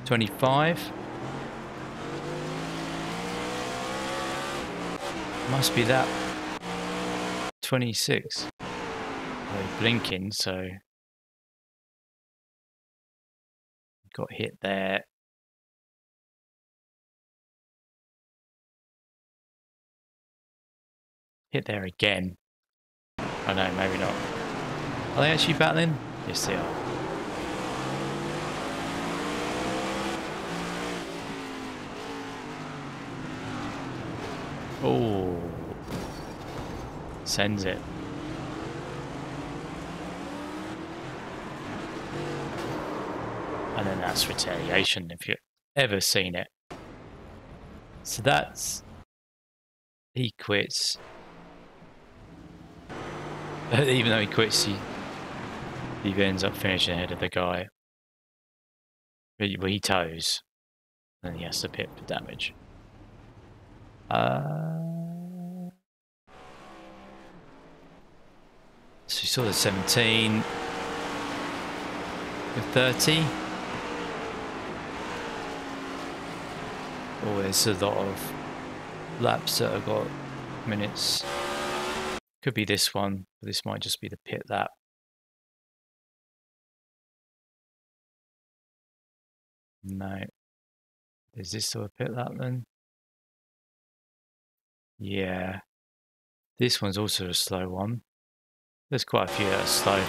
A: 25. Must be that. 26. Oh, blinking, so... Got hit there. Hit there again. Oh no, maybe not. Are they actually battling? Yes, they are. Oh, sends it. And then that's retaliation if you've ever seen it. So that's he quits Even though he quits, he, he ends up finishing ahead of the guy. Well, he tows. And he has to pit for damage. Uh, so you saw the 17 with 30. Oh, there's a lot of laps that have got minutes. Could be this one, but this might just be the pit lap. No. Is this still a pit lap then? Yeah. This one's also a slow one. There's quite a few that are slow.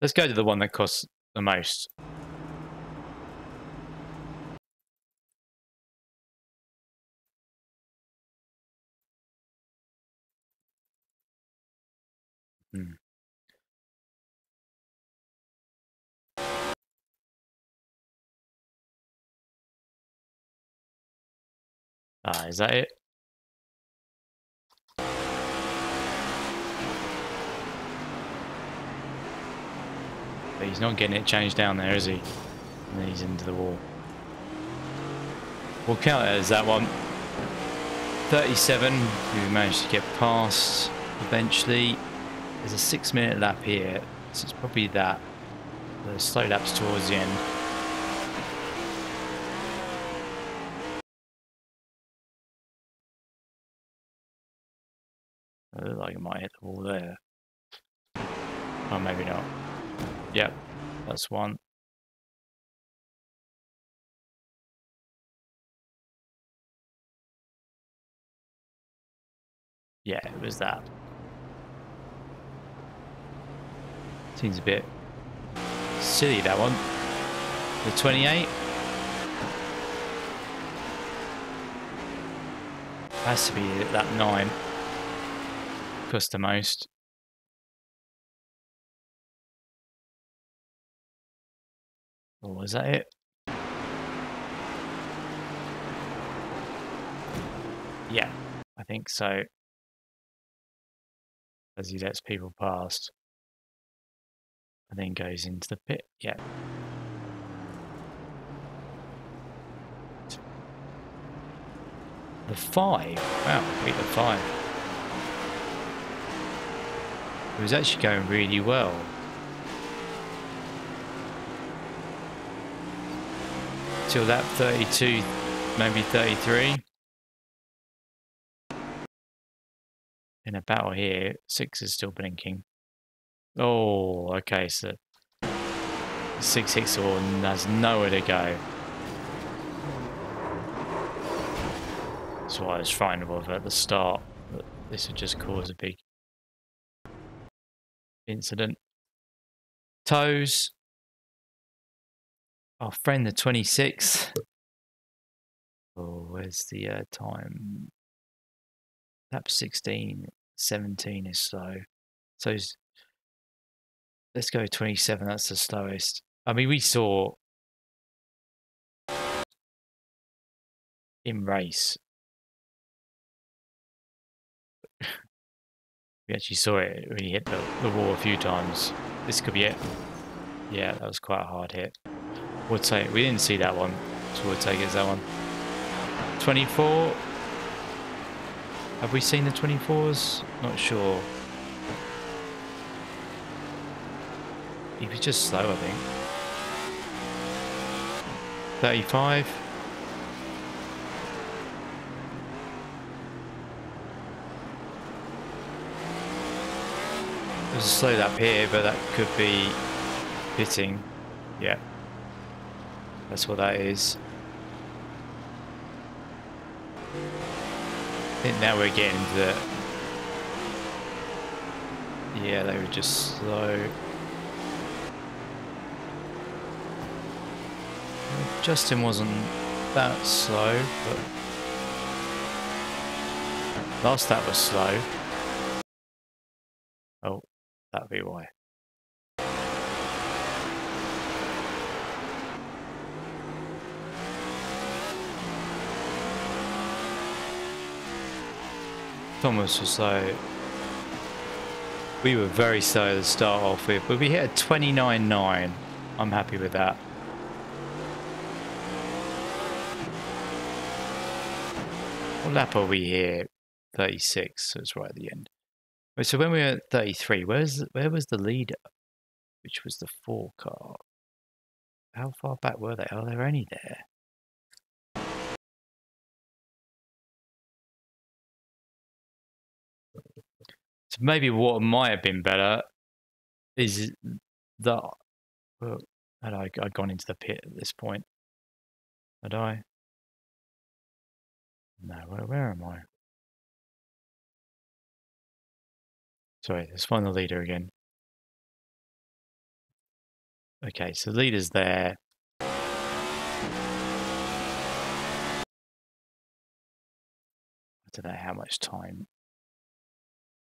A: Let's go to the one that costs the most. Hmm. Ah, is that it? But he's not getting it changed down there, is he? And then he's into the wall. We'll count it as that one. 37, we managed to get past eventually. There's a six minute lap here, so it's probably that. The slow laps towards the end. I look like it might hit the wall there. Oh, maybe not. Yep, that's one. Yeah, it was that. Seems a bit silly, that one. The 28. Has to be that 9. Cost the most. Oh, or was that it? Yeah, I think so. As he lets people past. And then goes into the pit. Yeah. The five. Wow, beat the five. It was actually going really well. till that 32, maybe 33. In a battle here, six is still blinking. Oh, okay, so six hits or has nowhere to go. That's what I was frightened of at the start. This would just cause a big incident. Toes, our friend, the 26. Oh, where's the uh, time? Lap 16, 17 is slow. So let's go 27. That's the slowest. I mean, we saw in race. we actually saw it when he hit the, the wall a few times. This could be it. Yeah, that was quite a hard hit. We'll take. We didn't see that one, so we'll take it as that one. 24. Have we seen the 24s? Not sure. He was just slow, I think. 35. There's a slow lap here, but that could be hitting. Yeah. That's what that is. I think now we're getting to Yeah, they were just slow. Justin wasn't that slow, but last that was slow. Oh, that'd be why. Thomas was like, we were very slow to start off with, but we hit a 29.9. I'm happy with that. What lap are we here? 36, so it's right at the end. So when we were at 33, where's where was the leader? Which was the four car. How far back were they? Are they're only there. So maybe what might have been better is that well, had I I'd gone into the pit at this point? Had I? No, where where am I? Sorry, let's find the leader again. Okay, so the leader's there. I don't know how much time.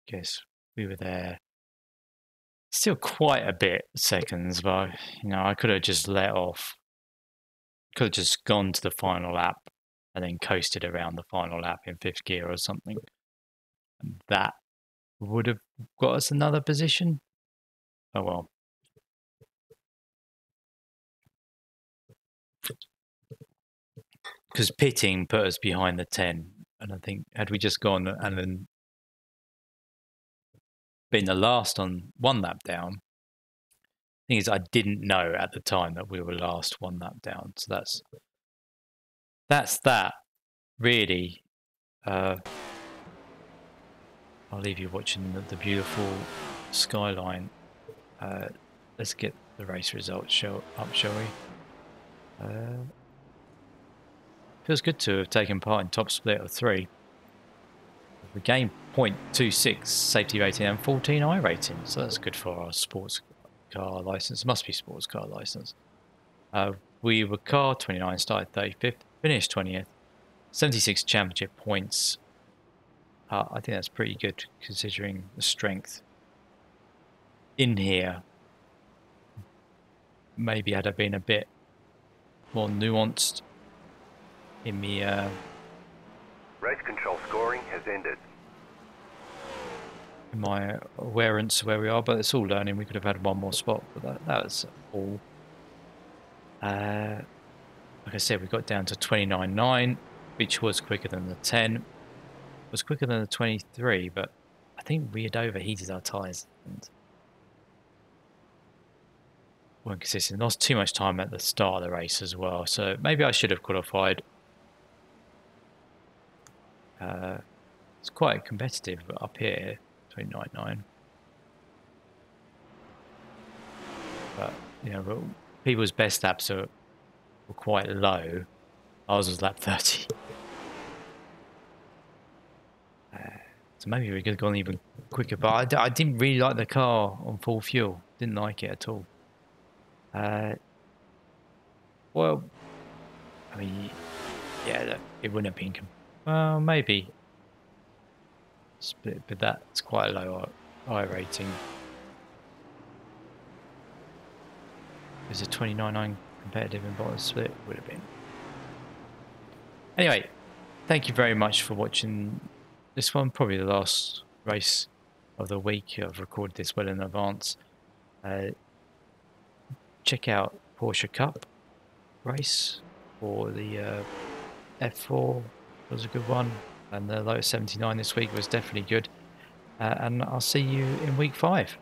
A: Guess we were there. Still quite a bit seconds, but you know, I could have just let off. Could have just gone to the final lap and then coasted around the final lap in fifth gear or something. That would have got us another position. Oh well. Because pitting put us behind the 10. And I think, had we just gone and then been the last on one lap down, thing is, I didn't know at the time that we were last one lap down. So that's that's that, really. Uh, I'll leave you watching the, the beautiful skyline. Uh, let's get the race results show up, shall we? Uh, feels good to have taken part in top split of three. We gained 0.26 safety rating and 14 iRating, so that's good for our sports car license. Must be sports car license. Uh, we were car 29, started 35th, finished 20th, 76 championship points, uh, I think that's pretty good considering the strength in here. Maybe had I been a bit more nuanced in the uh,
B: race control scoring has ended.
A: My awareness where we are, but it's all learning. We could have had one more spot, but that, that was all. Uh, like I said, we got down to 29.9, which was quicker than the 10 It was quicker than the 23, but I think we had overheated our tyres and weren't consistent. Lost too much time at the start of the race as well, so maybe I should have qualified. Uh, it's quite competitive up here, 29.9. But, you know, people's best laps are, were quite low. Ours was lap 30. So maybe we could have gone even quicker. But I, didn't really like the car on full fuel. Didn't like it at all. Uh, well, I mean, yeah, it wouldn't have been. Well, maybe. But, but that's quite a low iRating. Is a 29.9 competitive in bottom split? Would have been. Anyway, thank you very much for watching this one, probably the last race of the week. I've recorded this well in advance. Uh, check out Porsche Cup race or the uh, F4 was a good one, and the Lotus 79 this week was definitely good. Uh, and I'll see you in week five.